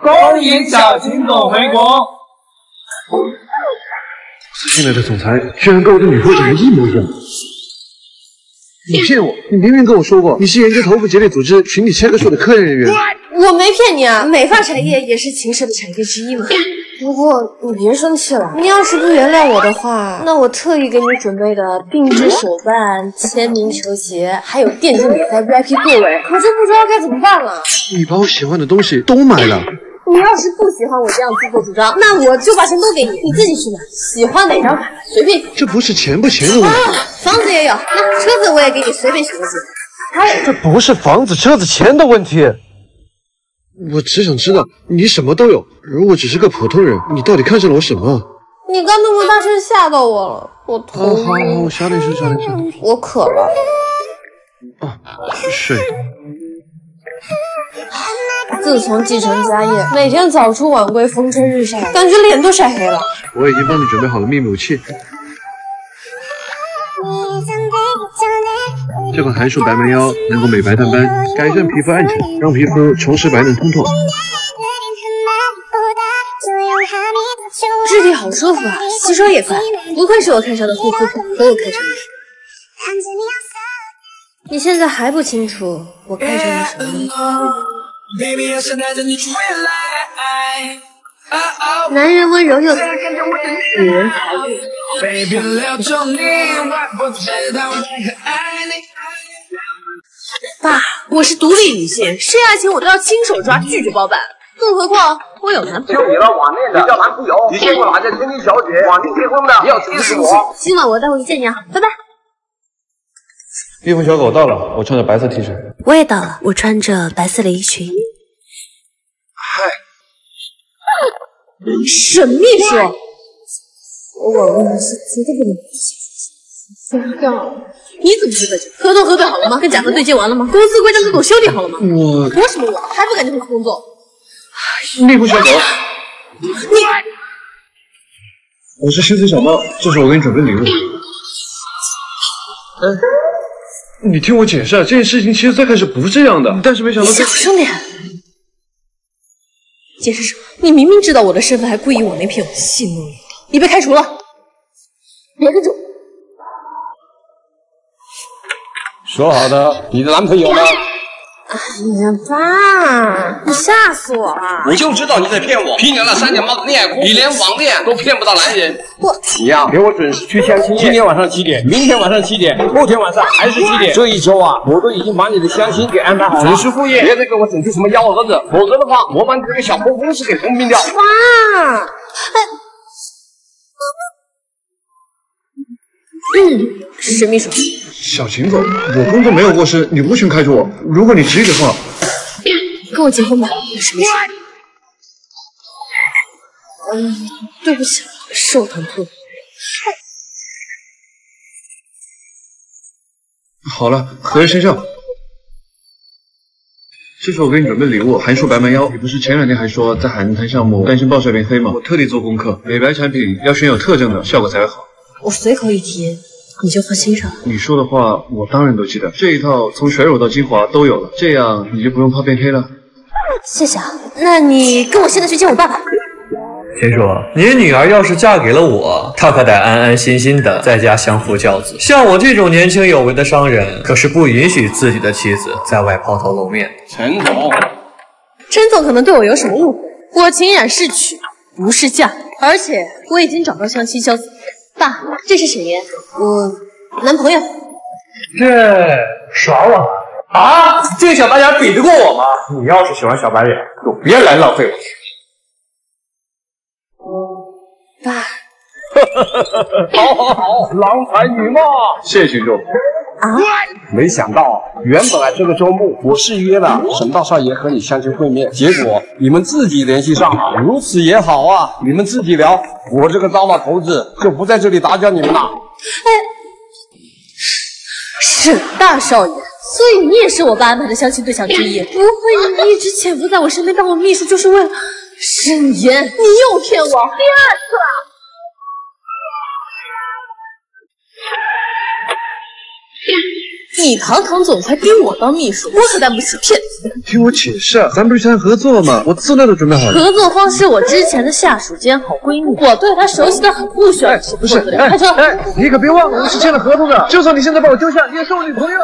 恭迎小秦总回国。新来的总裁居然跟我的女朋友长得一模一样。你骗我！你明明跟我说过你是研究头部结缔组织群体切割术的科研人员。我没骗你啊，美发产业也是秦氏的产业之一嘛。不过你别生气了，你要是不原谅我的话，那我特意给你准备的定制手办、签名球鞋，还有电竞比赛 VIP 座位，我就不知道该怎么办了。你把我喜欢的东西都买了。你要是不喜欢我这样自作主张，那我就把钱都给你，你自己去买，喜欢哪张卡随便。这不是钱不钱的问题，房子也有，那车子我也给你随便选个几台。这不是房子、车子、钱的问题。我只想知道你什么都有，而我只是个普通人，你到底看上了我什么？你刚那么大声吓到我了，我头哦，好好好，小点声，小点声。我渴了。啊，水。自从继承家业，每天早出晚归，风吹日晒，感觉脸都晒黑了。我已经帮你准备好了秘密武器，这款函数白蛮腰能够美白淡斑，改善皮肤暗沉，让皮肤重拾白嫩通透。质地好舒服啊，吸收也快，不愧是我看上的护肤品，和我看上的。你现在还不清楚我看上了什么吗？男人温柔又残忍，女人残忍。爸，我是独立女性，谁爱情我都要亲手抓，拒绝包办。更何况我有男朋友。就你了，网恋的，你叫男朋友，你见过哪家千金小姐网恋结婚的？你要指使我。今晚我带回去见你啊，拜拜。蜜蜂小狗到了，我穿着白色 T 恤。我也到了，我穿着白色连衣裙。嗨，沈秘书，我问的是绝对不能这样。你怎么知道这？合同核对好了吗？跟甲方对接完了吗？公司规章制度修订好了吗？我我什么我？还不赶紧回去工作？蜜蜂小狗，你我是心思小猫，这是我给你准备礼物。哎，你听我解释啊，这件事情其实最开始不是这样的，但是没想到小声点。解释什么？你明明知道我的身份，还故意往那骗我，戏弄你，你被开除了。别跟着我。说好的，你的男朋友呢？哎呀，爸，你吓死我了！我就知道你在骗我，凭你那三脚猫的恋爱功，你连网恋都骗不到男人。我你呀，给我准时去相亲。今天晚上七点，明天晚上七点，后天晚上还是七点。这一周啊，我都已经把你的相亲给安排好了，准时赴约，别再给我整出什么幺蛾子，否则的话，我把你这个小破公司给封闭掉。爸，哎，嗯，沈秘书，小秦总，我工作没有过失，你无权开除我。如果你执意的话，跟我结婚吧，沈秘书。嗯，对不起，受疼痛。好了，合约生效。这是我给你准备的礼物，韩束白蛮腰。你不是前两天还说在海南谈项目担心报晒变黑吗？我特地做功课，美白产品要选有特征的，效果才会好。我随口一提，你就放心上了。你说的话我当然都记得，这一套从水乳到精华都有了，这样你就不用怕变黑了。谢谢啊，那你跟我现在去见我爸爸。秦叔，您女儿要是嫁给了我，她可得安安心心的在家相夫教子。像我这种年轻有为的商人，可是不允许自己的妻子在外抛头露面。陈总，陈总可能对我有什么误会，我秦冉是娶，不是嫁，而且我已经找到相亲小子。爸，这是沈岩，我男朋友。这耍我啊？这个小白脸比得过我吗？你要是喜欢小白脸，就别来浪费我。爸，好好好，郎才女貌。谢谢秦总。啊，没想到，原本啊这个周末我是约了沈大少爷和你相亲会面，结果你们自己联系上了，如此也好啊，你们自己聊，我这个糟老头子就不在这里打搅你们了。哎沈大少爷，所以你也是我爸安排的相亲对象之一。不会你一直潜伏在我身边当我秘书，就是为了沈岩？你又骗我第二次了。你堂堂总裁逼我当秘书，我可担不起骗子。听我解释，咱不是谈合作吗？我资料都准备好了。合作方是我之前的下属兼好闺蜜，我对她熟悉的很，不需要你不是，开车。哎，你可别忘了，我们是签了合同的。就算你现在把我丢下，你也是我女朋友。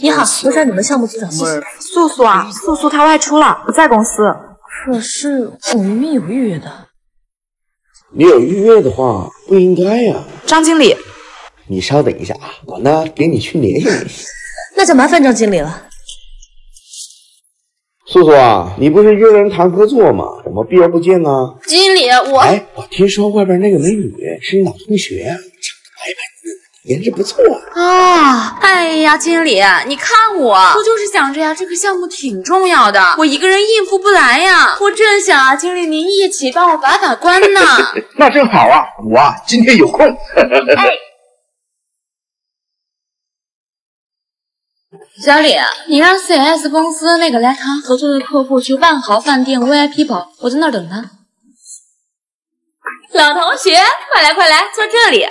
你好，我找你们项目组长谢谢。素素啊，素素她外出了，不在公司。可是我明明有预约的。你有预约的话，不应该呀。张经理，你稍等一下啊，我呢给你去联系联系。那就麻烦张经理了。素素啊，你不是约人谈合作吗？怎么避而不见呢？经理，我哎，我听说外边那个美女是你老同学，长得白白嫩嫩，颜值不错啊。哎呀，经理，你看我，我就是想着呀，这个项目挺重要的，我一个人应付不来呀。我正想啊，经理您一起帮我把把关呢。那正好啊，我啊今天有空。哎。小李，你让 CS 公司那个来谈合作的客户去万豪饭店 VIP 包，我在那儿等他。老同学，快来快来，坐这里。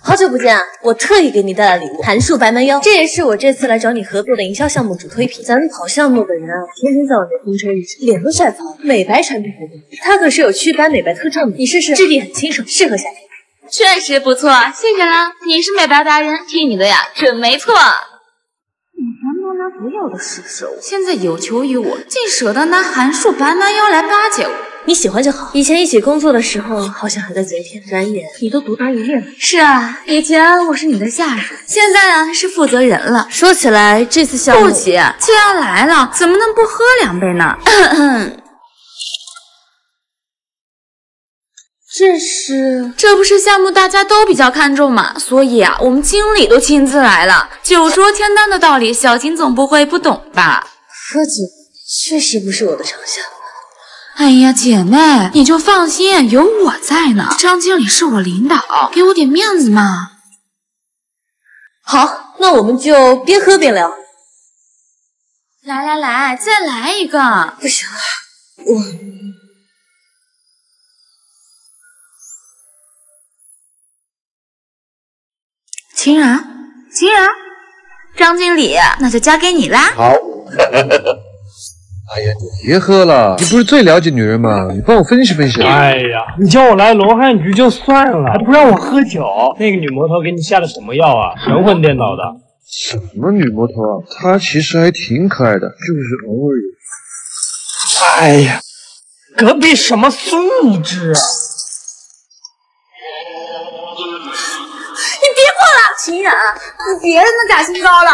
好久不见，我特意给你带了礼物——韩束白蛮腰，这也是我这次来找你合作的营销项目主推品。咱们跑项目的人啊，天天在外面风吹日晒，脸都晒糙。美白产品活动，它可是有祛斑美白特证的，你试试，质地很清爽，适合夏天。确实不错，谢谢啦。你是美白达人，听你的呀，准没错。你还摸拿不要的施舍我，现在有求于我，竟舍得拿韩束白蛮腰来巴结我。你喜欢就好。以前一起工作的时候，好像还在嘴甜，转眼你都独当一面了。是啊，以前我是你的下属，现在啊是负责人了。说起来，这次项目，不急，既然来了，怎么能不喝两杯呢？这是，这不是项目大家都比较看重嘛，所以啊，我们经理都亲自来了。酒桌签单的道理，小金总不会不懂吧？喝酒确实不是我的长项。哎呀，姐妹，你就放心，有我在呢。张经理是我领导，给我点面子嘛。好，那我们就边喝边聊。来来来，再来一个。不行了，我。秦然，欣然，张经理，那就交给你啦。好。哎呀，你别喝了，你不是最了解女人吗？你帮我分析分析。哎呀，你叫我来罗汉局就算了，还不让我喝酒。那个女魔头给你下的什么药啊？神魂颠倒的。什么女魔头啊？她其实还挺可爱的，就是偶尔有。哎呀，隔壁什么素质啊！秦冉，你别那么假清高了，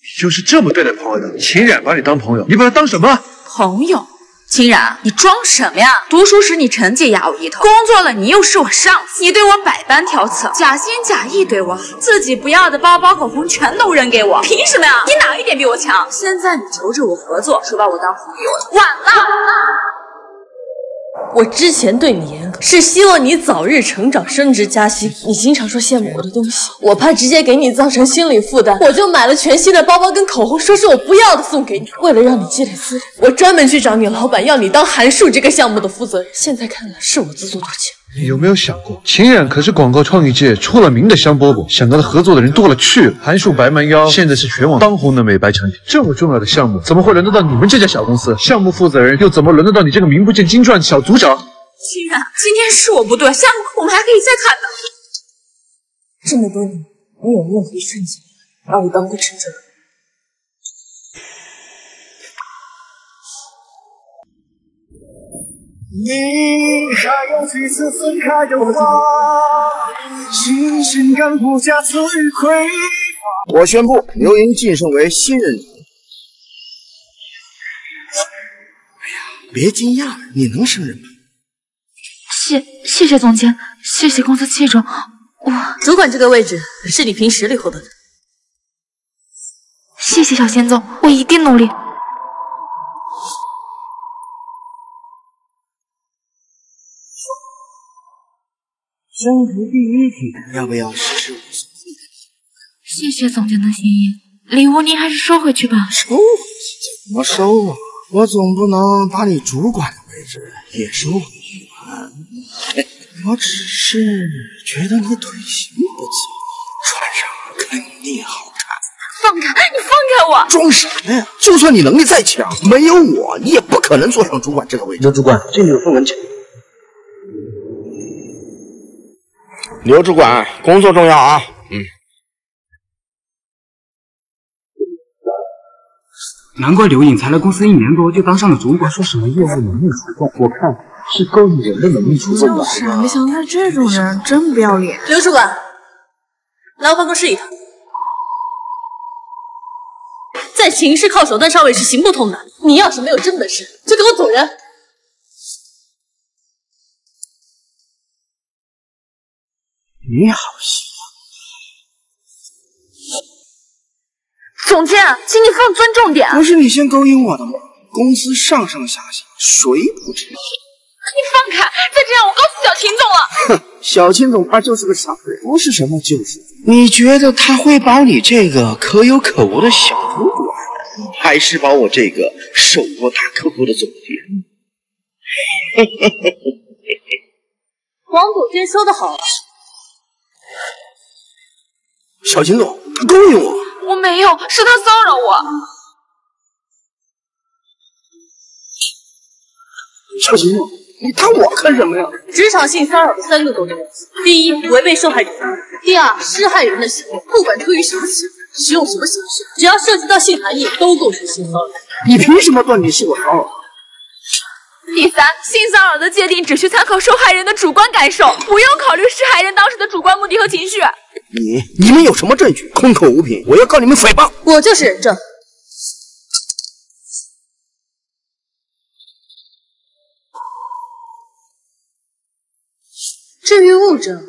你就是这么对待朋友的。秦冉把你当朋友，你把他当什么？朋友。秦冉，你装什么呀？读书时你成绩压我一头，工作了你又是我上司，你对我百般挑刺，假心假意对我好，自己不要的包包口红全都扔给我，凭什么呀？你哪一点比我强？现在你求着我合作，说把我当朋友了，晚了。我之前对你严格，是希望你早日成长、升职加薪。你经常说羡慕我的东西，我怕直接给你造成心理负担，我就买了全新的包包跟口红，说是我不要的送给你。为了让你积累资源，我专门去找你老板，要你当韩束这个项目的负责人。现在看来是我自作多情。你有没有想过，秦冉可是广告创意界出了名的香饽饽，想跟他合作的人多了去了。韩束白蛮腰现在是全网当红的美白产品，这么重要的项目，怎么会轮得到你们这家小公司？项目负责人又怎么轮得到你这个名不见经传的小组长？秦冉，今天是我不对，项目我们还可以再谈的。这么多年，你有任何一瞬间把我当过成长？你还有几次分开的话？新鲜感不加摧毁。我宣布，刘莹晋升为新任。哎呀，别惊讶，你能胜任吗？谢谢谢总监，谢谢公司器重。我主管这个位置是你凭实力获得的。谢谢小仙总，我一定努力。升职第一天，要不要试试我送的礼物？谢谢总监的心意，礼物您还是收回去吧。收回去？么收啊？我总不能把你主管的位置也收回去吧？我只是觉得你腿型不错，穿上肯定好看。放开你，放开我！装什么呀？就算你能力再强，没有我，你也不可能坐上主管这个位置。刘主管，这里有份文件。刘主管，工作重要啊！嗯。难怪刘颖才来公司一年多就当上了主管，说什么业务能力出众，我看是勾引人的能力出众吧。就是，没想到这种人真不要脸。刘主管，来我办公室一趟。在情势靠手段上位是行不通的。你要是没有真本事，就给我走人。你好戏。总监，请你放尊重点。不是你先勾引我的吗？公司上上下下谁不知道？你放开！再这样，我告诉小秦总了。哼，小秦总他就是个傻人，不是什么救赎。你觉得他会保你这个可有可无的小主管，还是保我这个手握大客户的总监？嘿嘿嘿嘿嘿嘿。黄总监说的好。小秦总，他勾引我。我没有，是他骚扰我。小秦总，你打我干什么呀？职场性骚扰的三个构成：第一，违背受害者法；第二，施害人的行为，不管出于什么情况，使用什么形式，只要涉及到性含义，都构成性骚扰。你凭什么断定是我骚扰？第三，性骚扰的界定只需参考受害人的主观感受，不用考虑施害人当时的主观目的和情绪。你你们有什么证据？空口无凭，我要告你们诽谤。我就是人证。至于物证，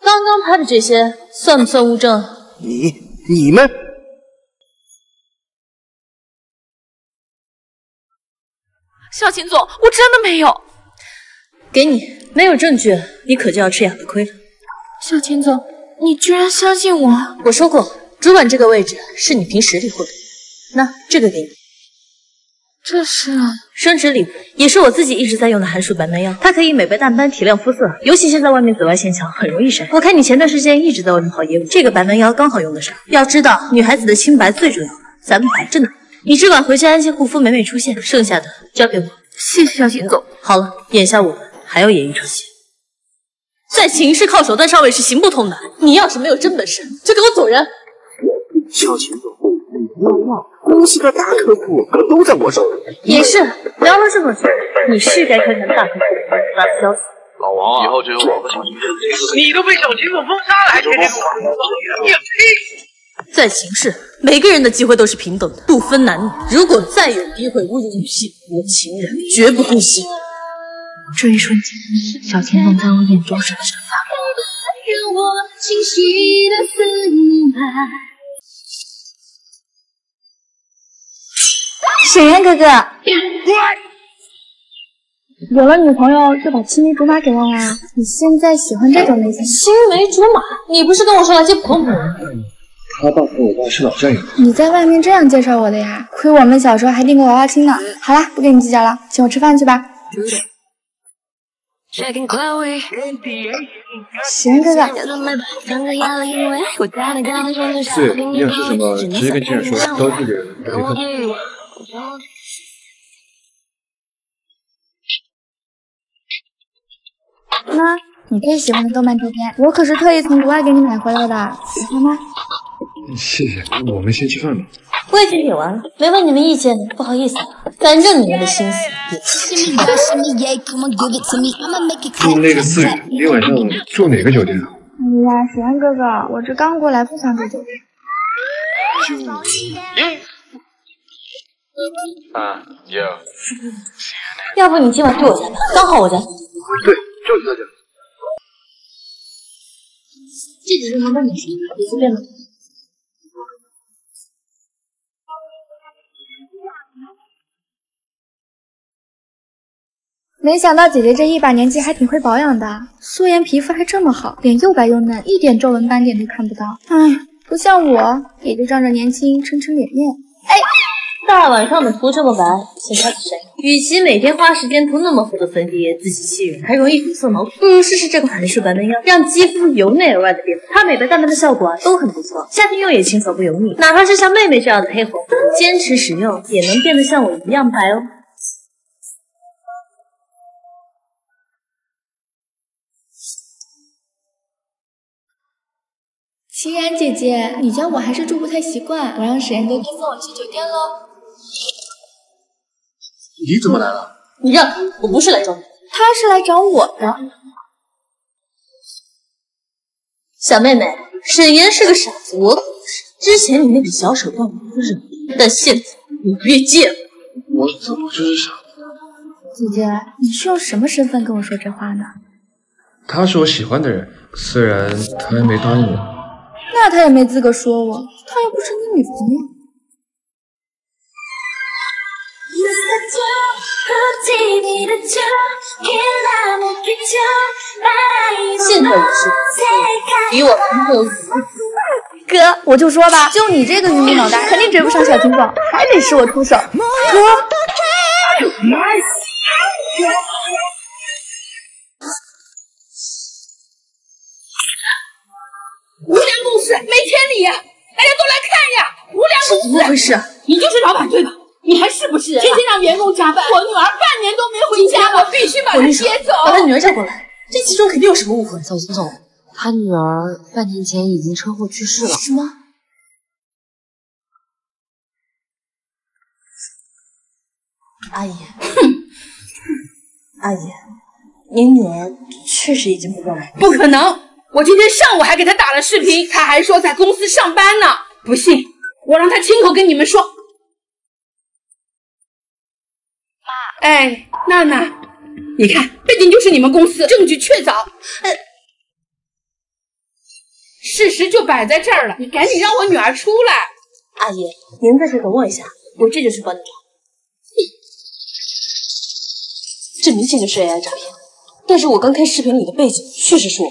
刚刚拍的这些算不算物证？你你们。小秦总，我真的没有。给你，没有证据，你可就要吃哑巴亏了。小秦总，你居然相信我？我说过，主管这个位置是你凭实力获得的。那这个给你，这是升职礼物，也是我自己一直在用的含舒白蛮药，它可以美白淡斑、提亮肤色，尤其现在外面紫外线强，很容易晒。我看你前段时间一直在外面跑业务，这个白蛮药刚好用得上。要知道，女孩子的清白最重要了，咱们白着呢。你只管回去安心护肤，美美出现，剩下的交给我。谢谢小秦总。好了，眼下我们还要演一场戏，在情势靠手段上位是行不通的。你要是没有真本事，就给我走人。小秦总，你不要忘了，公司的大客户可都在我手里。也是，聊了这么久，你是该看看大客户发的消息。老王，以后只有我和小秦总。你都被小秦总封杀了，还天天跟我？你呸！在行事，每个人的机会都是平等的，不分男女。如果再有诋毁、侮辱女性，我秦然绝不姑息。这一瞬间，小青总在我眼中闪闪发光。沈岩哥哥，有了女朋友就把青梅竹马给忘了？你现在喜欢这种类型？青梅竹马？你不是跟我说来接普通朋友吗？他爸和我爸是老战友。你在外面这样介绍我的呀？亏我们小时候还订过娃娃亲呢。好了，不跟你计较了，请我吃饭去吧。喜恩哥哥，对，你想吃什么，直接跟亲人说，都自己人，别客。妈，你最喜欢的动漫周边，我可是特意从国外给你买回来的，喜欢吗？谢谢，我们先吃饭吧。我已经点完了，没问你们意见，不好意思，反正你们的心思也嗯，那个思雨，你晚上住哪个酒店啊？哎呀，喜恩哥哥，我这刚过来，不想住酒店。啊，有。要不你今晚住我家吧，刚好我家。对，就是他家。这几个问你随便买。没想到姐姐这一把年纪还挺会保养的，素颜皮肤还这么好，脸又白又嫩，一点皱纹斑点都看不到。唉，不像我，也就仗着年轻撑撑脸面。哎，大晚上的涂这么白，想他是谁？与其每天花时间涂那么厚的粉底自欺欺人，还容易堵塞毛孔，不如试试这款含舒白嫩药，让肌肤由内而外的变白，它美白淡斑的效果啊都很不错，夏天用也清爽不油腻，哪怕是像妹妹这样的黑红，坚持使用也能变得像我一样白哦。欣然姐姐，你家我还是住不太习惯，我让沈岩哥哥送我去酒店喽。你怎么来了？你让开，我不是来找你，他是来找我的。小妹妹，沈岩是个傻子，我可不是。之前你那笔小手段我不忍，但现在你越界了。我怎么就是傻子？姐姐，你是用什么身份跟我说这话呢？他是我喜欢的人，虽然他还没答应我。那他也没资格说我，他又不是你女朋友。现在我是比我朋友哥，我就说吧，就你这个榆木脑袋，肯定追不上小金宝，还得是我出手。哥。无良公司没天理呀！大家都来看呀！无良公司，怎么回事？你就是老板对吧？你还是不是？天天让员工加班，我女儿半年都没回家，我必须把她接走。把她女儿叫过来，这其中肯定有什么误会。小金总，他女儿半年前已经车祸去世了。什么？阿姨，哼，阿姨，您女儿确实已经不在了。不可能！我今天上午还给他打了视频，他还说在公司上班呢。不信，我让他亲口跟你们说。妈，哎，娜娜，你看，背景就是你们公司，证据确凿，事实就摆在这儿了。你赶紧让我女儿出来。阿姨，您在这等我一下，我这就去帮你找。这明显就是 AI 诈骗，但是我刚看视频里的背景确实是我。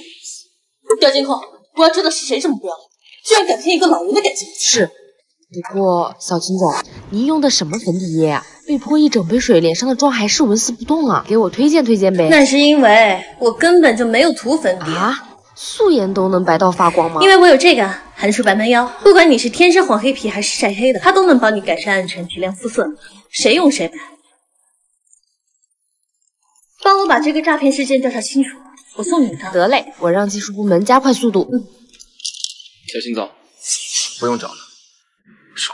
调监控，我要知道是谁这么不要脸，居然敢骗一个老人的感情。是，不过小秦总，您用的什么粉底液啊？被泼一整杯水，脸上的妆还是纹丝不动啊！给我推荐推荐呗。那是因为我根本就没有涂粉底啊，素颜都能白到发光吗？因为我有这个韩束白蛮腰，不管你是天生黄黑皮还是晒黑的，它都能帮你改善暗沉、提亮肤色，谁用谁白。帮我把这个诈骗事件调查清楚。我送你一趟。得嘞，我让技术部门加快速度。嗯，小心走，不用找了，手。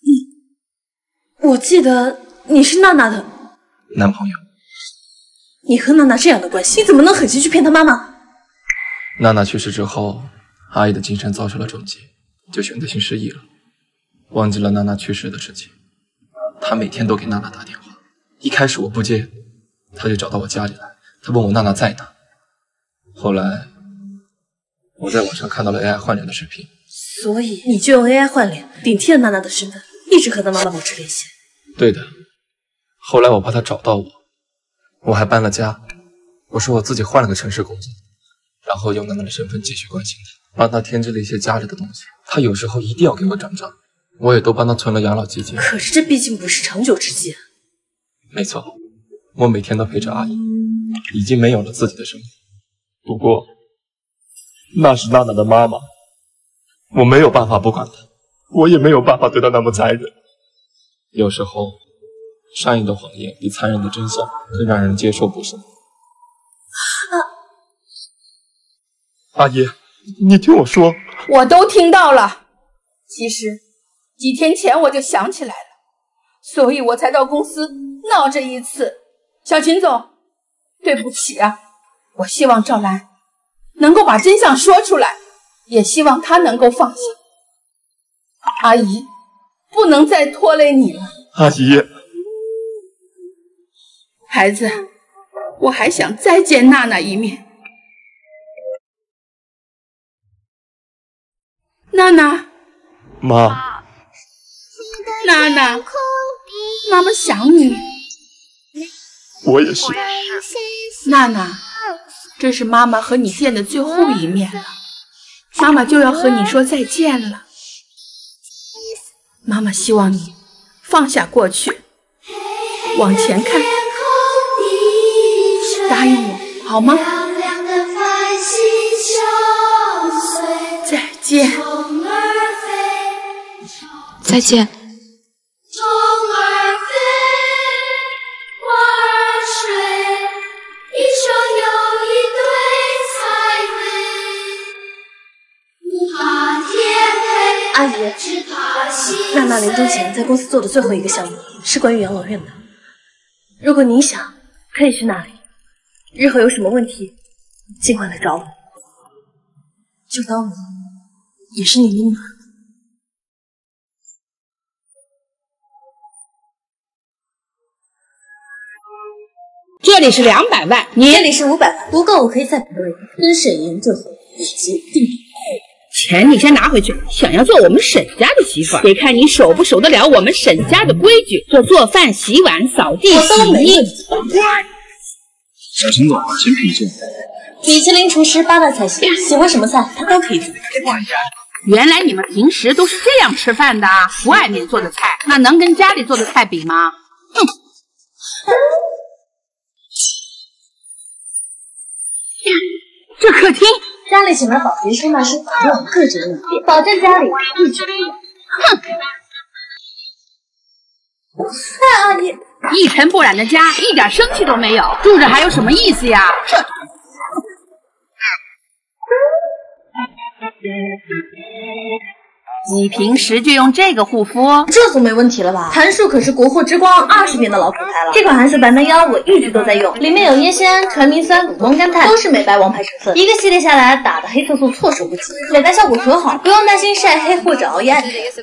你，我记得你是娜娜的男朋友。你和娜娜这样的关系，你怎么能狠心去骗她妈妈？娜娜去世之后，阿姨的精神遭受了重击，就选择性失忆了，忘记了娜娜去世的事情。她每天都给娜娜打电话，一开始我不接，她就找到我家里来，她问我娜娜在哪。后来，我在网上看到了 AI 换脸的视频，所以你就用 AI 换脸，顶替了娜娜的身份，一直和她妈妈保持联系。对的。后来我怕她找到我，我还搬了家。我说我自己换了个城市工作，然后用娜娜的身份继续关心她，帮她添置了一些家里的东西。她有时候一定要给我转账，我也都帮她存了养老基金。可是这毕竟不是长久之计。没错，我每天都陪着阿姨，已经没有了自己的生活。不过，那是娜娜的妈妈，我没有办法不管她，我也没有办法对她那么残忍。有时候，善意的谎言比残忍的真相更让人接受，不是吗？阿姨，你听我说，我都听到了。其实，几天前我就想起来了，所以我才到公司闹这一次。小秦总，对不起啊。我希望赵兰能够把真相说出来，也希望她能够放下。阿姨，不能再拖累你了。阿姨，孩子，我还想再见娜娜一面。娜娜，妈，娜娜，妈妈想你。我也是。娜娜。这是妈妈和你见的最后一面了，妈妈就要和你说再见了。妈妈希望你放下过去，往前看，答应我好吗？再见。再见。阿姨，娜娜临终前在公司做的最后一个项目是关于养老院的。如果您想，可以去那里。日后有什么问题，尽管来找我。就当我也是你的女儿。这里是两百万，你这里是五百万，不够我可以再补位，跟沈岩这回以及定。钱你先拿回去。想要做我们沈家的媳妇儿，得看你守不守得了我们沈家的规矩。做做饭、洗碗、扫地、洗衣。小秦总，请品鉴。米其林厨师八大菜系，喜欢什么菜他都可以做。原来你们平时都是这样吃饭的，外面做的菜那能跟家里做的菜比吗？哼！这客厅。家里请来保洁收纳师，保证各种努力，保证家里一直一样。哼！蔡阿姨，一尘不染的家，一点生气都没有，住着还有什么意思呀？这。你平时就用这个护肤，这总没问题了吧？韩束可是国货之光，二十年的老品牌了。这款韩束白蛮腰我一直都在用，里面有烟酰胺、传明酸、谷胱甘肽，都是美白王牌成分。一个系列下来，打的黑色素措手不及，美白效果可好，不用担心晒黑或者熬夜。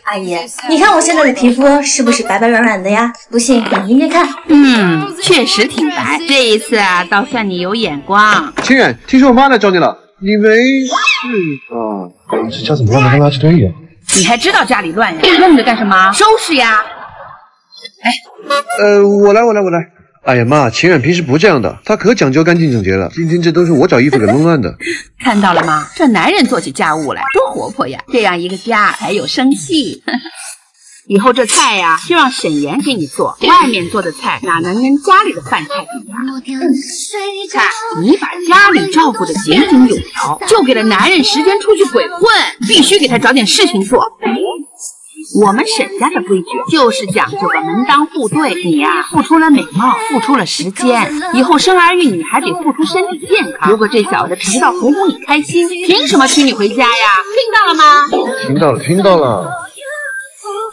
阿姨，你看我现在的皮肤是不是白白软软的呀？不信你捏捏看。嗯，确实挺白。这一次啊，倒算你有眼光。清远，听说我妈来找你了，你没事啊？这家怎么乱的跟垃圾堆一样？你还知道家里乱呀？愣着干什么？收拾呀！哎，呃，我来，我来，我来。哎呀妈，秦远平时不这样的，他可讲究干净整洁了。今天这都是我找衣服给弄乱的。看到了吗？这男人做起家务来多活泼呀！这样一个家才有生气。以后这菜呀，就让沈岩给你做。外面做的菜哪能跟家里的饭菜比呀？看你把家里照顾的井井有条，就给了男人时间出去鬼混，必须给他找点事情做。我们沈家的规矩就是讲究个门当户对。你呀，付出了美貌，付出了时间，以后生儿育女还得付出身体健康。如果这小子知道哄哄你开心，凭什么娶你回家呀？听到了吗？听到了，听到了。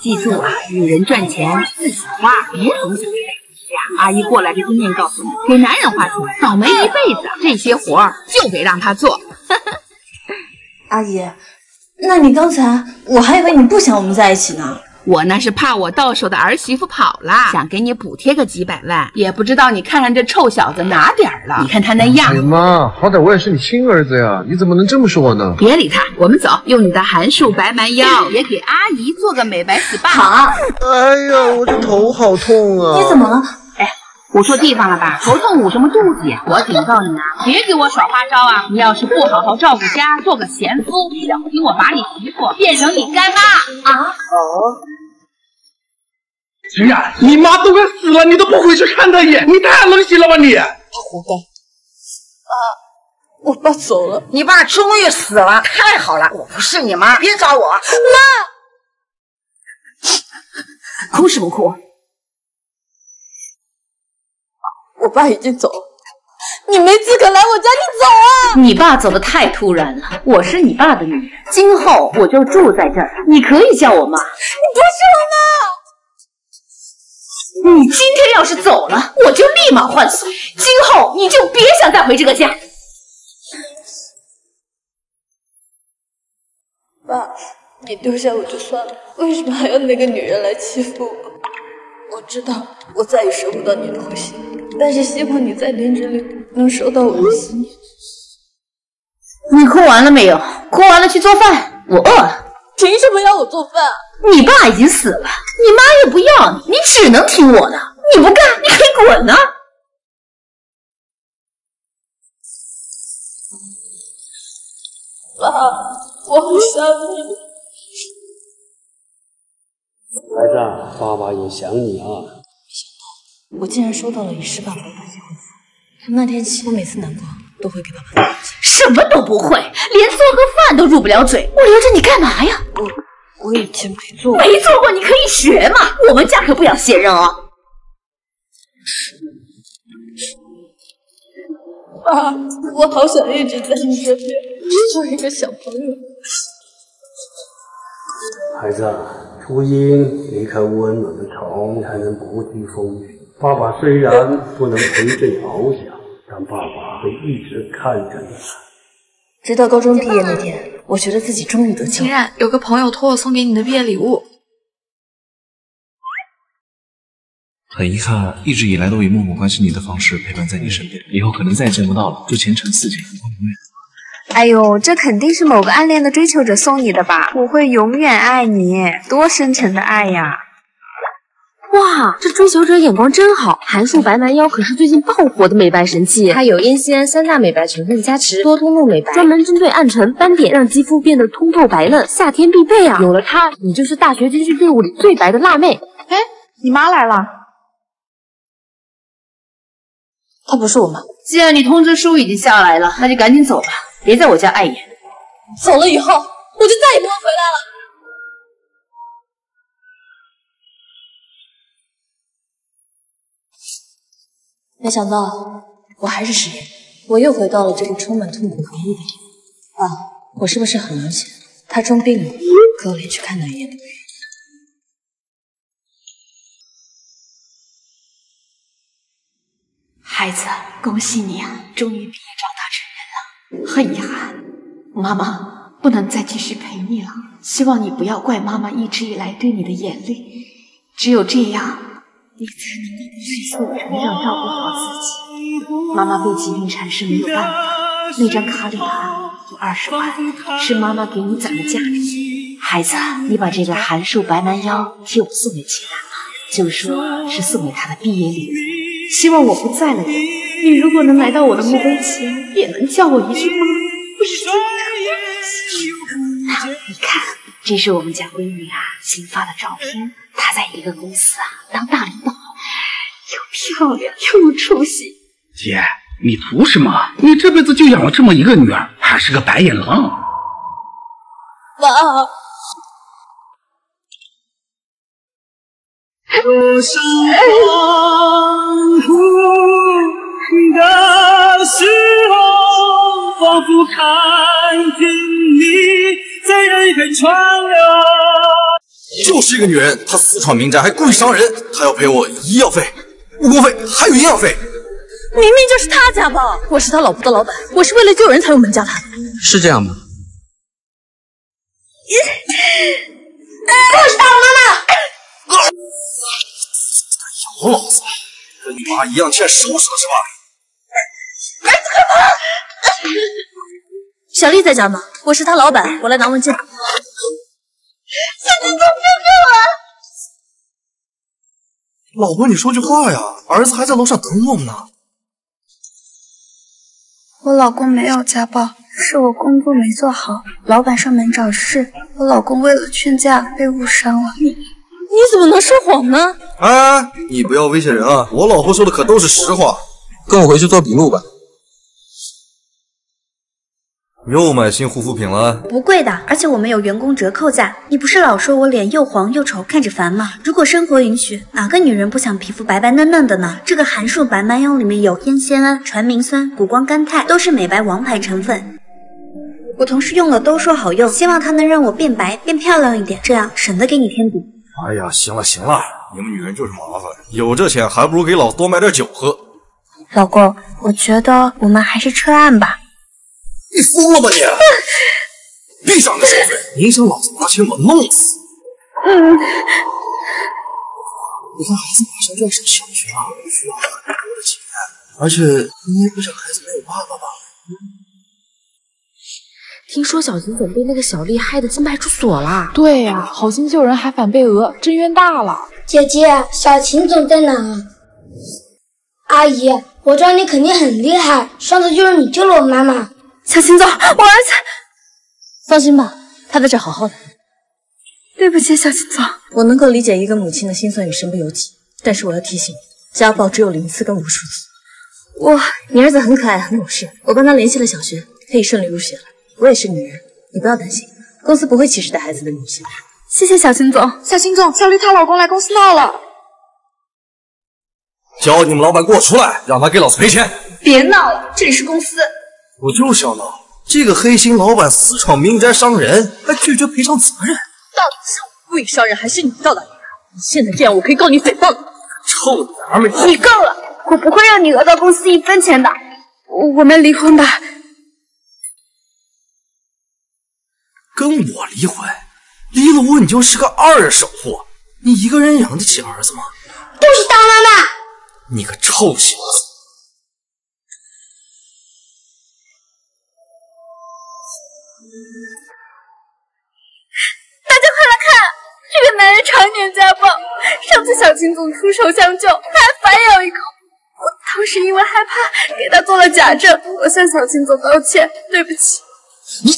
记住啊，女人赚钱自己花，别总想着呀。阿姨过来的经验告诉你，给男人花钱倒霉一辈子。这些活儿就得让他做。阿姨，那你刚才我还以为你不想我们在一起呢。我那是怕我到手的儿媳妇跑了，想给你补贴个几百万，也不知道你看上这臭小子哪点了？你看他那样。哎呀妈，好歹我也是你亲儿子呀，你怎么能这么说我呢？别理他，我们走，用你的韩束白蛮腰，也给阿姨做个美白 SPA。好。哎呀，我这头好痛啊！你怎么了？哎，捂错地方了吧？头痛捂什么肚子呀？我警告你啊，别给我耍花招啊！你要是不好好照顾家，做个贤夫，小心我把你媳妇变成你干妈啊！哦。秦然，你妈都快死了，你都不回去看她一眼，你太冷血了吧你！活该！啊，我爸走了，你爸终于死了，太好了！我不是你妈，别找我。妈，哭什么哭？我爸已经走了，你没资格来我家，你走啊！你爸走的太突然了，我是你爸的女人，今后我就住在这儿，你可以叫我妈。你不是我妈。你今天要是走了，我就立马换锁。今后你就别想再回这个家。爸，你丢下我就算了，为什么还要那个女人来欺负我？我知道我再也收不到你的回信，但是希望你在林子里能收到我的思念。你哭完了没有？哭完了去做饭，我饿了。凭什么要我做饭？你爸已经死了，你妈也不要你，你只能听我的。你不干，你可以滚呢。爸。我好想你。孩子，爸爸也想你啊。我竟然收到了以失败为本的回复。从那天起，我每次难过都会给爸爸打信。什么都不会，连做个饭都入不了嘴，我留着你干嘛呀？我我以前没做过，没做过你可以学嘛。我们家可不养闲人哦。爸，我好想一直在你身边，做一个小朋友。孩子，初音离开温暖的巢，才能不惧风雨。爸爸虽然不能陪着翱翔，但爸爸会一直看着你。直到高中毕业那天，我觉得自己终于得救秦冉，有个朋友托我送给你的毕业礼物。很遗憾，一直以来都以默默关心你的方式陪伴在你身边，以后可能再也见不到了，祝前程似锦，永永远。哎呦，这肯定是某个暗恋的追求者送你的吧？我会永远爱你，多深沉的爱呀！哇，这追求者眼光真好！韩束白蛮腰可是最近爆火的美白神器，它有烟酰胺三大美白成分加持，多通路美白，专门针对暗沉斑点，让肌肤变得通透白嫩，夏天必备啊！有了它，你就是大学军训队伍里最白的辣妹。哎，你妈来了。她不是我妈。既然你通知书已经下来了，那就赶紧走吧，别在我家碍眼。走了以后，我就再也不会回来了。没想到我还是失业，我又回到了这个充满痛苦回忆的地。啊，我是不是很明显？他装病了，可我连去看他一眼都不愿意。孩子，恭喜你啊，终于毕业长大成人了。很遗憾，妈妈不能再继续陪你了。希望你不要怪妈妈一直以来对你的严厉，只有这样，你才能够迅速成长，照顾好自己。妈妈被疾病缠身没有办法，那张卡里啊有二十万，是妈妈给你攒的嫁妆。孩子，你把这个韩束白蛮腰替我送给秦冉吧，就说是送给她的毕业礼物。希望我不在了以后，你如果能来到我的墓碑前，也能叫我一句妈，我是最特别你看，这是我们家闺女啊新发的照片，她在一个公司啊当大领，又漂亮又有出息。姐，你图什么？你这辈子就养了这么一个女儿，还是个白眼狼。妈。多少恍惚的时候，仿佛看见你在人海川流。就是一个女人，她私闯民宅还故意伤人，她要赔我医药费、误工费还有营养费。明明就是他家暴，我是他老婆的老板，我是为了救人才用门加他的。是这样吗？我是他妈妈。咬老子！跟你妈一样欠收拾了是吧？儿子快跑！小丽在家吗？我是他老板，我来拿文件。小金总，救救我！老婆，你说句话呀！儿子还在楼上等我们呢。我老公没有家暴，是我工作没做好，老板上门找事，我老公为了劝架被误伤了。你你怎么能说谎呢？哎，你不要威胁人啊！我老婆说的可都是实话。跟我回去做笔录吧。又买新护肤品了？不贵的，而且我们有员工折扣价。你不是老说我脸又黄又丑，看着烦吗？如果生活允许，哪个女人不想皮肤白白嫩嫩的呢？这个韩束白蛮腰里面有烟酰胺、传明酸、谷胱甘肽，都是美白王牌成分。我同事用了都说好用，希望它能让我变白变漂亮一点，这样省得给你添堵。哎呀，行了行了，你们女人就是麻烦，有这钱还不如给老子多买点酒喝。老公，我觉得我们还是撤案吧。你疯了吧你！闭上你的小嘴！影响老子拿钱我弄死！嗯。你看孩子马上就要上小学了，需要很多的钱，而且你也不想孩子没有爸爸吧？听说小秦总被那个小丽害得进派出所了。对呀、好心救人还反被讹，真冤大了。姐姐，小秦总在哪？阿姨，我知道你肯定很厉害，上次就是你救了我妈妈。小秦总，我儿子，放心吧，他在这好好的。对不起，小秦总，我能够理解一个母亲的心酸与身不由己，但是我要提醒你，家暴只有零次跟无数次。我，你儿子很可爱，很懂事，我帮他联系了小学，可以顺利入学了。我也是女人，你不要担心，公司不会歧视带孩子的女性。谢谢小秦总。小秦总，小绿她老公来公司闹了。叫你们老板给我出来，让他给老子赔钱！别闹了，这里是公司。我就是要闹，这个黑心老板私闯民宅伤人，还拒绝赔偿责任。到底是我故意伤人，还是你造的？你现在这样，我可以告你诽谤。臭娘们！你够了！我不会让你讹到公司一分钱的。我们离婚吧。跟我离婚？离了我，你就是个二手货。你一个人养得起儿子吗？都是当妈妈。你个臭小子！小秦总出手相救，他还反咬一口。我当时因为害怕，给他做了假证。我向小秦总道歉，对不起。你，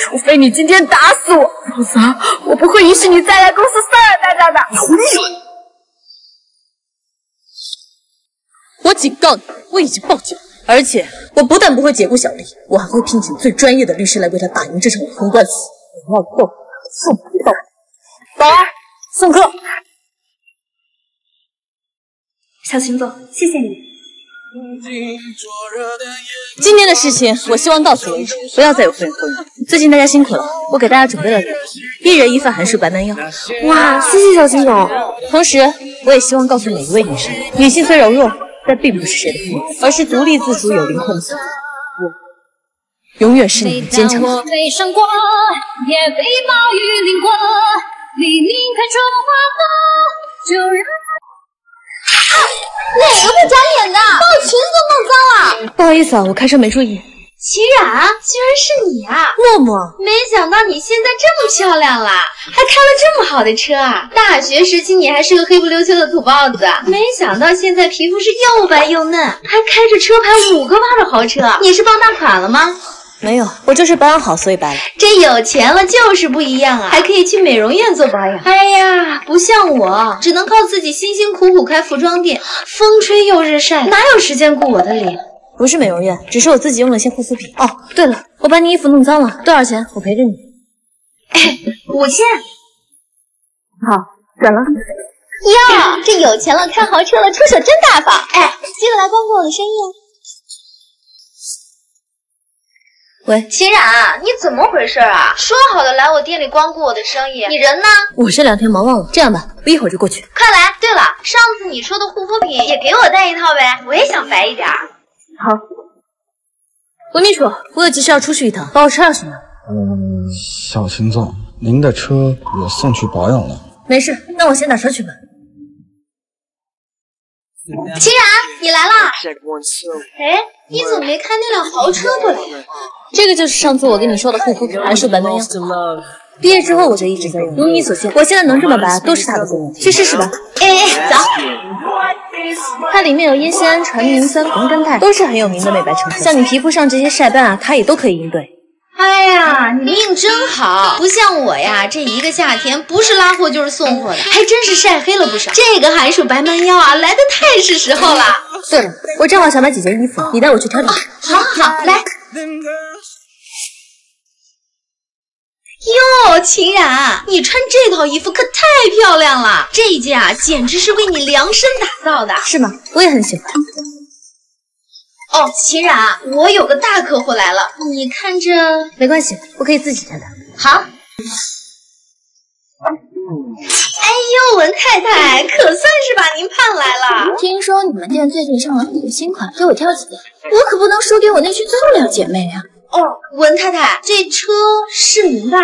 除非你今天打死我，否则我不会允许你再来公司骚扰大家的。你胡说！我警告你，我已经报警，而且我不但不会解雇小丽，我还会聘请最专业的律师来为她打赢这场离婚官司。我要告送不到。保安，送客。小秦总，谢谢你。今天的事情，我希望到此为止，不要再有风言风语。最近大家辛苦了，我给大家准备了礼物，一人一份韩束白蛮腰。哇，谢谢小秦总。同时，我也希望告诉每一位女生，女性虽柔弱。但并不是谁的负担，而是独立自主、有灵魂的存在。我永远是你们坚强的。哪个不长眼的，把我裙子都弄脏了？不好意思啊，我开车没注意。秦冉，居然是你啊！默默，没想到你现在这么漂亮了，还开了这么好的车啊！大学时期你还是个黑不溜秋的土包子，没想到现在皮肤是又白又嫩，还开着车牌五个八的豪车。你是傍大款了吗？没有，我就是保养好所以白了。这有钱了就是不一样啊，还可以去美容院做保养。哎呀，不像我，只能靠自己辛辛苦苦开服装店，风吹又日晒，哪有时间顾我的脸？不是美容院，只是我自己用了些护肤品。哦，对了，我把你衣服弄脏了，多少钱？我赔给你。哎五千。好，转了。哟，这有钱了，开豪车了，出手真大方。哎，记得来光顾我的生意哦。喂，秦冉，你怎么回事啊？说好的来我店里光顾我的生意，你人呢？我这两天忙忘了。这样吧，我一会儿就过去。快来！对了，上次你说的护肤品也给我带一套呗，我也想白一点。好，文秘书，我有急事要出去一趟，帮我车钥匙拿。嗯，小秦总，您的车我送去保养了。没事，那我先打车去吧。秦然，你来啦！哎，你怎么没开那辆豪车过来？这个就是上次我跟你说的护肤品韩束白蛮腰。毕业之后我就一直在用，如你所见，我现在能这么白，都是它的功劳。去试试吧。哎，走。它里面有烟酰胺、传明酸、红甘肽，都是很有名的美白成分。像你皮肤上这些晒斑啊，它也都可以应对。哎呀，你命真好，不像我呀，这一个夏天不是拉货就是送货的，还真是晒黑了不少。这个韩束白蛮腰啊，来的太是时候了。对了，我正好想买几件衣服，你带我去挑挑。好好来。哟，秦冉，你穿这套衣服可太漂亮了！这件啊，简直是为你量身打造的，是吗？我也很喜欢。哦，秦冉，我有个大客户来了，你看着没关系，我可以自己挑的。好。哎呦，文太太，可算是把您盼来了。听说你们店最近上了很多新款，给我挑几件，我可不能输给我那群塑料姐妹呀。哦，文太太，这车是您的？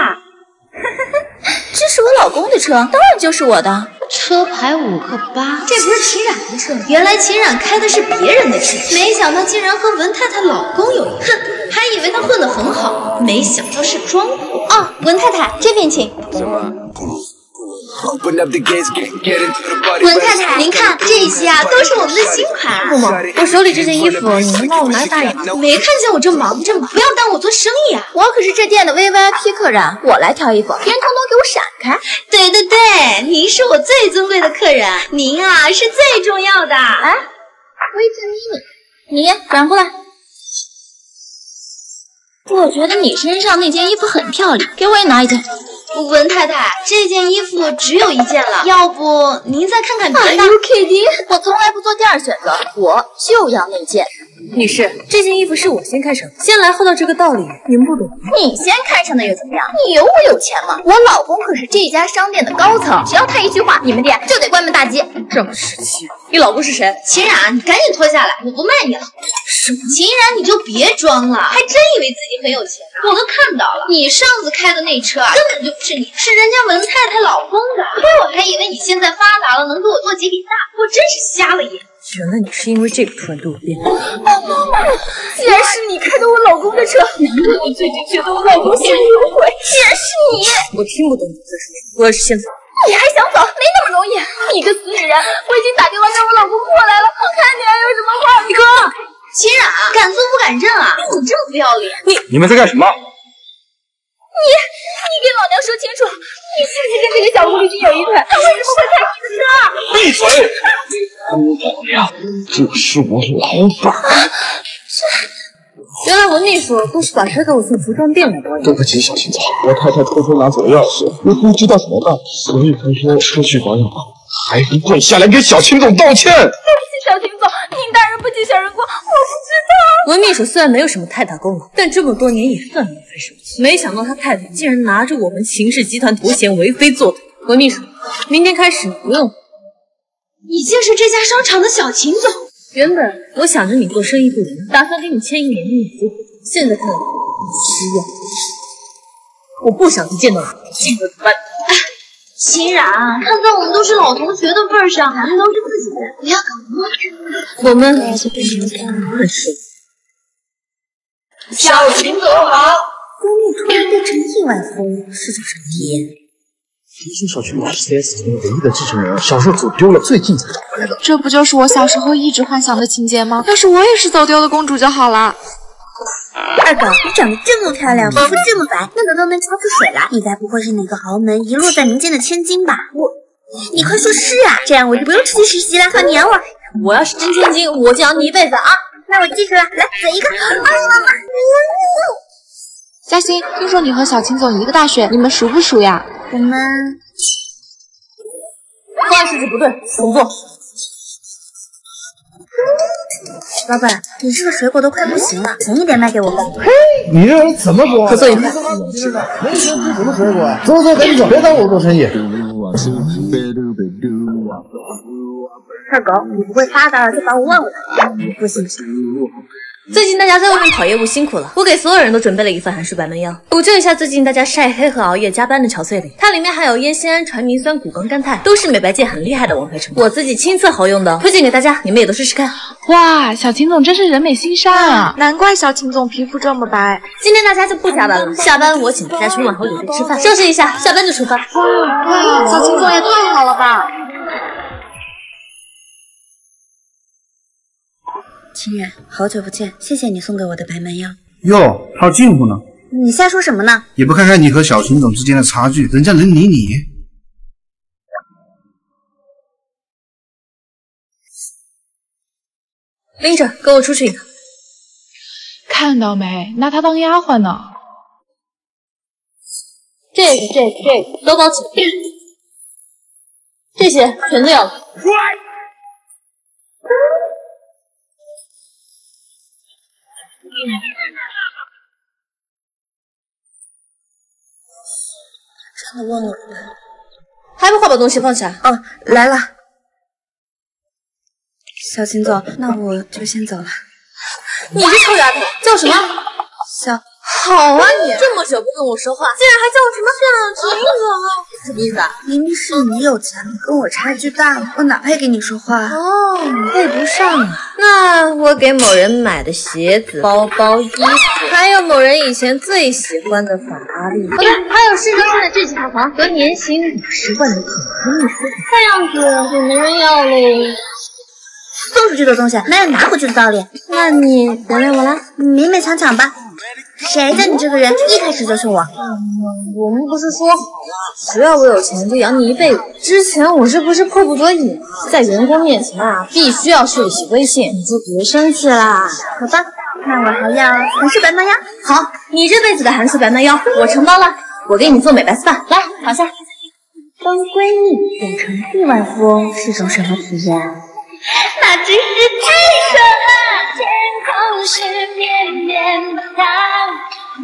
这是我老公的车，当然就是我的。车牌五个八，这不是秦冉的车吗。原来秦冉开的是别人的车，没想到竟然和文太太老公有一。哼，还以为他混得很好，没想到是装货。哦，文太太，这边请。文太太，您看这些啊，都是我们的新款。不忙，我手里这件衣服，你能帮我拿大一点？没看见我正忙着吗？不要耽误我做生意啊！我可是这店的 VVIP 客人，我来挑衣服，别人通通给我闪开！对对对，您是最尊贵的客人，您啊是最重要的。哎，威特妮，你转过来。我觉得你身上那件衣服很漂亮，给我也拿一件。文太太，这件衣服只有一件了，要不您再看看别的？Are you kidding？我从来不做第二选择，我就要那件。女士，这件衣服是我先看上的，先来后到这个道理您不懂。你先看上的又怎么样？你有我有钱吗？我老公可是这家商店的高层，只要他一句话，你们店就得关门大吉。这么时期，你老公是谁？秦冉，你赶紧脱下来，我不卖你了。什么？秦冉，你就别装了，还真以为自己很有钱啊？我都看到了，你上次开的那车啊，根本就不是你，是人家文太太老公的。亏我还以为你现在发达了，能给我做几笔大，我真是瞎了眼。原来你是因为这个突然对我变。既然是你开的我老公的车，难怪你最近觉得我老公像误会。既然是你，我听不懂你在说什么。我要是现在，你还想走？没那么容易！你个死女人！我已经打电话让我老公过来了，我看你还有什么话你哥，秦冉，敢做不敢认啊！你这么不要脸！你你们在干什么？你你给老娘说清楚，你是不是跟这个小狐狸精有一腿？他为什么会开你的车？闭嘴！老娘，这是我老板。原来文秘书都是把车给我送服装店来的。对不起，小秦总，我太太偷偷拿走了钥匙，我不知道怎么办，所以才说出去保养吧。还不跪下来给小秦总道歉！对不起，小秦总，您大人不计小人过，我不知道。文秘书虽然没有什么太大功劳，但这么多年也算名副实实。没想到他太太竟然拿着我们秦氏集团头衔为非作歹。文秘书，明天开始不用。你竟是这家商场的小秦总。原本我想着你做生意不灵，打算给你签一年约合现在看来需要。我不想再见到你，记得怎么办？秦冉，看在我们都是老同学的份上，咱们都是自己人，不要搞磨蹭。我们很熟。小秦总好。闺蜜突然变成亿万富翁，是种什么体验？听说小秦总是 4S 店唯一的继承人，小时候走丢了，最近才找回来的。这不就是我小时候一直幻想的情节吗？要是我也是走丢的公主就好了。二狗，你长得这么漂亮，皮肤这么白，嫩的都能敲出水来，你该不会是哪个豪门遗落在民间的千金吧？我，你快说是啊，这样我就不用出去实习了，快你养我。我要是真千金，我就养你一辈子啊！那我记住了，来嘴一个。嘉欣，听说你和小秦总一个大学，你们熟不熟呀？我们作案设置不对，重做。老板，你这个水果都快不行了，便宜点卖给我吧。嘿，你这人怎么说？可做一块。没吃什么水果？走走，赶紧走，别耽误我做生意。二狗，你不会发达了就把我忘了？不行不行。最近大家在外面跑业务辛苦了，我给所有人都准备了一份韩式白门药，补救一下最近大家晒黑和熬夜加班的憔悴脸。它里面含有烟酰胺、传明酸、谷胱甘肽，都是美白界很厉害的王牌成分，我自己亲自好用的，推荐给大家，你们也都试试看。哇，小秦总真是人美心善啊，难怪小秦总皮肤这么白。今天大家就不加班了，下班我请大家去万豪酒店吃饭，收拾一下，下班就出发。哇，小秦总也太好了吧！秦远，好久不见，谢谢你送给我的白蛮药。哟，套近乎呢？你瞎说什么呢？也不看看你和小秦总之间的差距，人家能理你？拎着，跟我出去一趟。看到没？拿她当丫鬟呢。这个、这个、这个都包起来，这些全都要了。真的忘了，还不快把东西放下！啊，来了。小秦总，那我就先走了。你这臭丫头，叫什么？小好啊你！这么久不跟我说话，竟然还叫我什么小秦总？什么意思啊？明明是你有钱，跟我差距大，我哪配跟你说话？哦，配不上啊。那我给某人买的鞋子、包包、衣服，还有某人以前最喜欢的法拉利，不对，还有市中心的这几套房和年薪五十万的可克密斯，看样子就没人要喽。送出去的东西没有拿回去的道理。那你原谅我了，勉勉强强吧。谁叫你这个人一开始就凶我？我们不是说好了，只要我有钱就养你一辈子。之前我这不是迫不得已吗？在员工面前啊，必须要树起威信，你就别生气啦。好吧，那我还要韩式白蛮腰。好，你这辈子的韩式白蛮腰我承包了，我给你做美白 SPA，来躺下。当闺蜜变成亿万富翁是种什么体验？那只是太爽了，天空是绵绵的糖，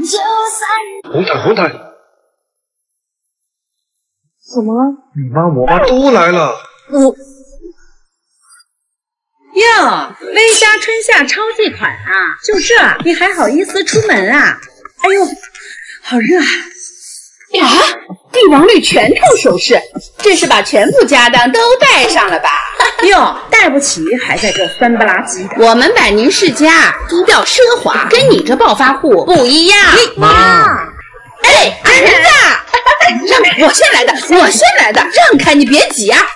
就算红毯红毯，怎么了？你妈我妈都来了。我哟，薇家春夏超季款啊！就这，你还好意思出门啊？哎呦，好热啊！啊，帝王绿全套首饰，这是把全部家当都带上了吧？哟，带不起还在这酸不拉几的。我们百年世家低调奢华，跟你这暴发户不一样。妈，哎，儿子，让开，我先来的，我先来的，让开，你别挤啊！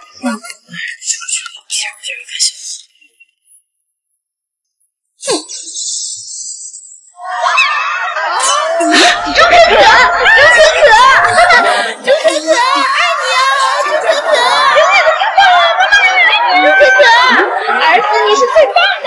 朱可可，朱可可，朱可可，爱你啊，朱可可，永远的听话，妈妈爱你，朱可可，儿子你是最棒的。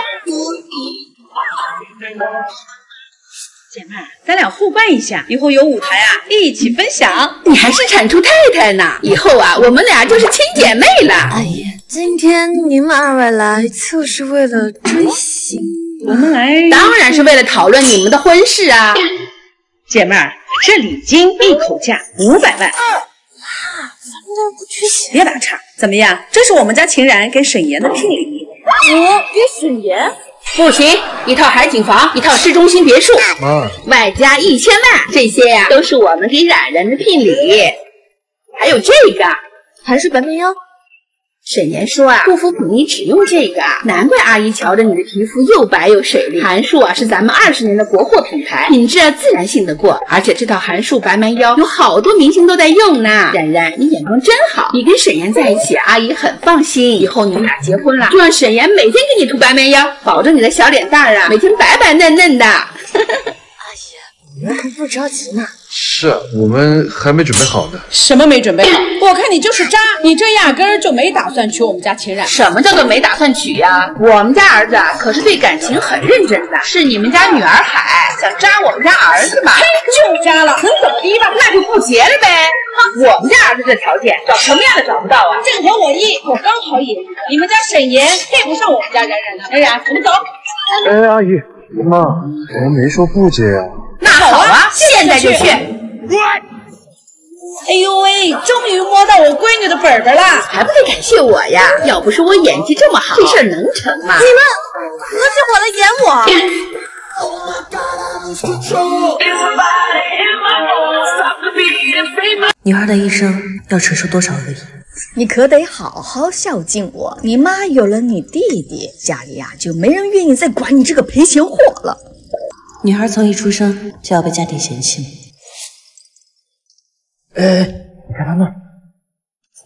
姐妹儿，咱俩互换一下，以后有舞台啊，一起分享。你还是产出太太呢，以后啊，我们俩就是亲姐妹了。哎呀，今天你们二位来就是为了追星？我们来，当然是为了讨论你们的婚事啊。姐妹儿，这礼金一口价五百万，咱们这不缺钱。别打岔。怎么样？这是我们家秦然给沈岩的聘礼。我给沈岩？不行，一套海景房，一套市中心别墅，外加一千万，这些呀、都是我们给冉冉的聘礼。还有这个，还是白蛮腰。沈岩说啊，护肤品你只用这个啊，难怪阿姨瞧着你的皮肤又白又水灵。韩束啊是咱们二十年的国货品牌，品质啊自然信得过。而且这套韩束白蛮腰有好多明星都在用呢。冉冉，你眼光真好，你跟沈岩在一起，阿姨很放心。以后你们俩结婚了，就让沈岩每天给你涂白蛮腰，保证你的小脸蛋儿啊，每天白白嫩嫩的。阿姨你们还不着急呢？是啊，我们还没准备好呢。什么没准备好？我看你就是渣，你这压根儿就没打算娶我们家秦冉。什么叫做没打算娶呀？我们家儿子啊，可是对感情很认真的。是你们家女儿海想渣我们家儿子吧？嘿，就渣了，能怎么的吧？那就不结了呗。我们家儿子这条件，找什么样的找不到啊？正合我意，我刚好也。你们家沈岩配不上我们家冉冉呢。冉冉，我们走。哎，阿姨，妈，我们没说不结呀、那好啊，现在就去。哎呦喂，终于摸到我闺女的本本了，还不得感谢我呀！要不是我演技这么好，这事儿能成吗？你们合起伙来演我？女儿的一生要承受多少恶意？你可得好好孝敬我。你妈有了你弟弟，家里呀、就没人愿意再管你这个赔钱货了。女孩从一出生就要被家庭嫌弃吗？哎，你看他那，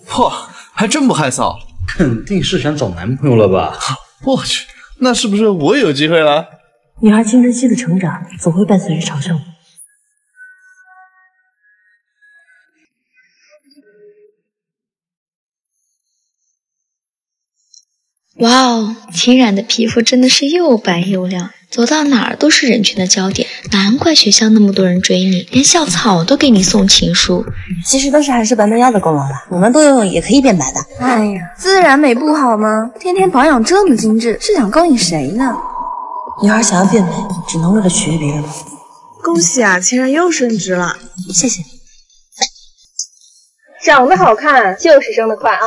嚯，还真不害臊，肯定是想找男朋友了吧？我去，那是不是我有机会了？女孩青春期的成长总会伴随着嘲笑哇哦，秦冉的皮肤真的是又白又亮，走到哪儿都是人群的焦点，难怪学校那么多人追你，连校草都给你送情书。其实都是韩式白蛮腰的功劳吧，我们多用用也可以变白的。哎呀，自然美不好吗？天天保养这么精致，是想勾引谁呢？女孩想要变美，只能为了取悦别人吗？恭喜啊，秦冉又升职了，谢谢你。长得好看就是升得快啊！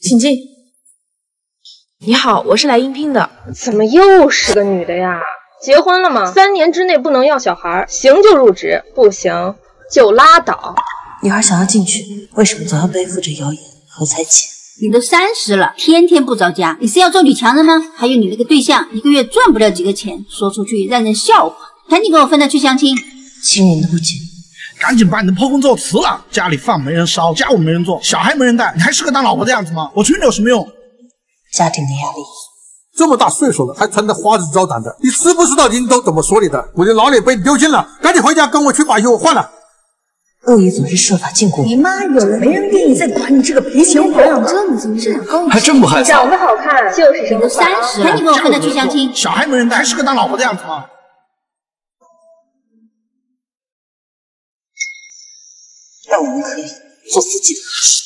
请进。你好，我是来应聘的。怎么又是个女的呀？结婚了吗？三年之内不能要小孩，行就入职，不行就拉倒。女孩想要进去，为什么总要背负着谣言和猜忌？你都三十了，天天不着家，你是要做女强人吗？还有你那个对象，一个月赚不了几个钱，说出去让人笑话。赶紧给我分了去相亲。亲人的不亲，赶紧把你的破工作辞了，家里饭没人烧，家务没人做，小孩没人带，你还是个当老婆的样子吗？我娶你有什么用？家庭的压力。这么大岁数了，还穿得花枝招展的，你知不知道领导怎么说你的？我的老脸被你丢尽了，赶紧回家跟我去把衣服换了。恶意总是设法禁锢你妈有了，没人愿意再管你这个赔钱货。养这么精神，还真不害臊。长得好看就是什么三十，赶紧给我分了去相亲。小孩没人带，还是个当老婆的样子吗？让我们可以做自己的合适。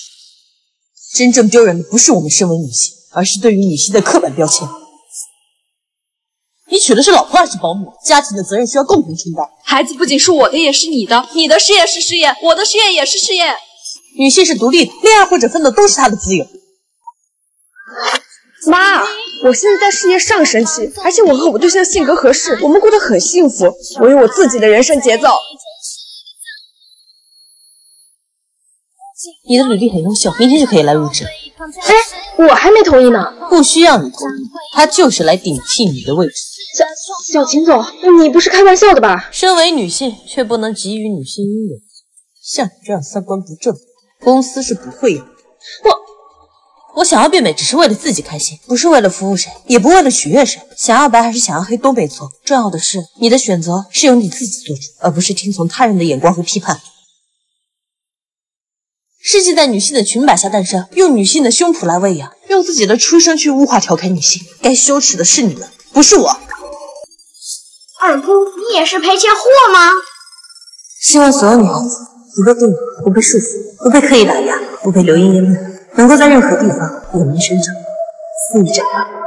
真正丢人的不是我们身为女性，而是对于女性的刻板标签。你娶的是老婆还是保姆？家庭的责任需要共同承担。孩子不仅是我的，也是你的。你的事业是事业，我的事业也是事业。女性是独立的，恋爱或者奋斗都是她的自由。妈，我现在在事业上升期，而且我和我对象性格合适，我们过得很幸福。我有我自己的人生节奏。你的履历很优秀，明天就可以来入职。哎，我还没同意呢。不需要你同意，他就是来顶替你的位置。小小秦总，你不是开玩笑的吧？身为女性，却不能给予女性应有的。像你这样三观不正，公司是不会养的。我我想要变美，只是为了自己开心，不是为了服务谁，也不为了取悦谁。想要白还是想要黑都没错，重要的是你的选择是由你自己做主，而不是听从他人的眼光和批判。世界在女性的裙摆下诞生，用女性的胸脯来喂养，用自己的出生去物化调侃女性。该羞耻的是你们，不是我。二姑，你也是赔钱货吗？希望所有女孩子不被定义，不被束缚，不被刻意打压，不被流言淹没，能够在任何地方野蛮生长，肆意长大。